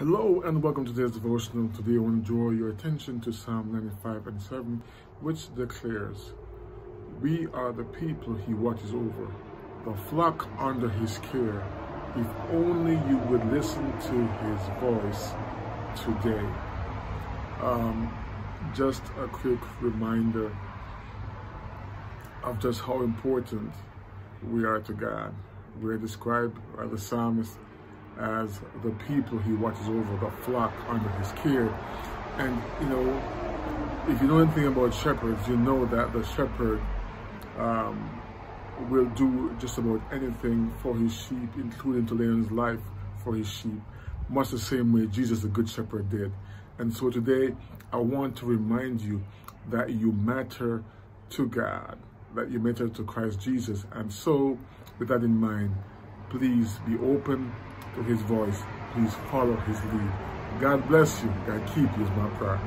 Hello and welcome to today's devotional. Today I want to draw your attention to Psalm 95 and 7, which declares, We are the people he watches over, the flock under his care. If only you would listen to his voice today. Um, just a quick reminder of just how important we are to God. We are described by the psalmist as the people he watches over, the flock under his care. And, you know, if you know anything about shepherds, you know that the shepherd um, will do just about anything for his sheep, including to lay his life for his sheep, much the same way Jesus, the good shepherd, did. And so today, I want to remind you that you matter to God, that you matter to Christ Jesus. And so, with that in mind, please be open to his voice. Please follow his lead. God bless you. God keep you is my prayer.